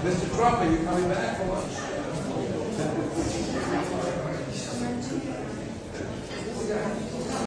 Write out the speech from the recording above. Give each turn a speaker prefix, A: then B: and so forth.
A: Mr. Trump, are you coming back for what?